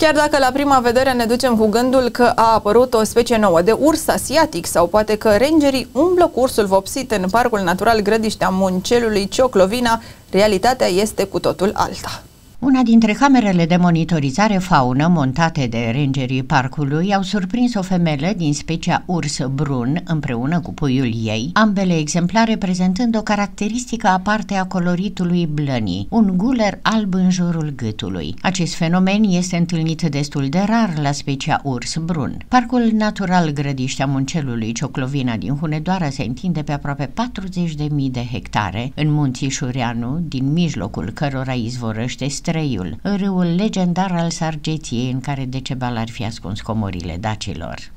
Chiar dacă la prima vedere ne ducem cu gândul că a apărut o specie nouă de urs asiatic sau poate că rangerii umblă cu ursul vopsit în Parcul Natural Grădiștea Muncelului Cioclovina, realitatea este cu totul alta. Una dintre camerele de monitorizare faună montate de rangerii parcului au surprins o femelă din specia urs brun împreună cu puiul ei, ambele exemplare prezentând o caracteristică aparte a coloritului blănii, un guler alb în jurul gâtului. Acest fenomen este întâlnit destul de rar la specia urs brun. Parcul natural Grădiștea Muncelului Cioclovina din Hunedoara se întinde pe aproape 40.000 de hectare în munții Șureanu, din mijlocul cărora izvorăște Streiul, râul legendar al Sargeției în care Decebal ar fi ascuns comorile dacilor.